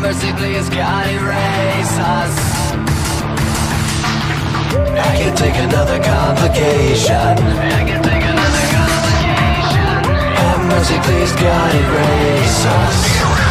mercy, please, God, erase us. I can't take another complication. I can't take another complication. Have mercy, please, God, erase us.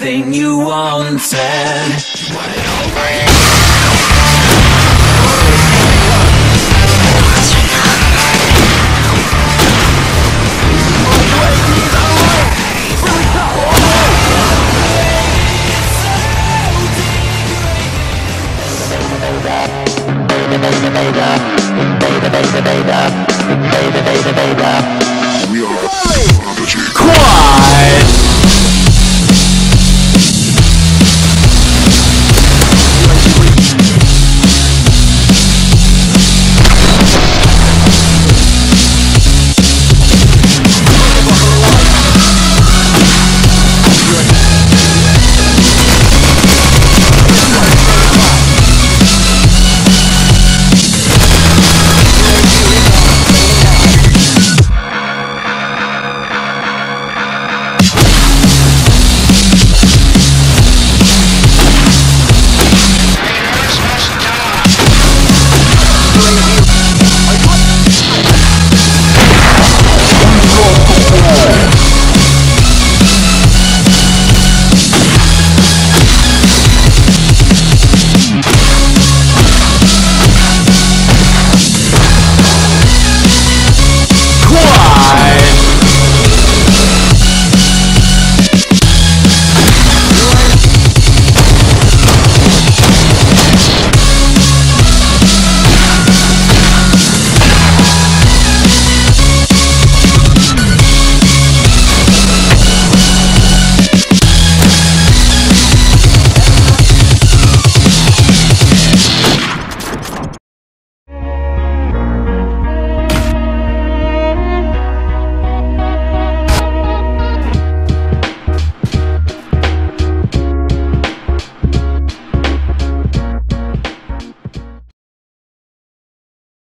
Everything you wanted Want it all right? We are Prodigy. Quad!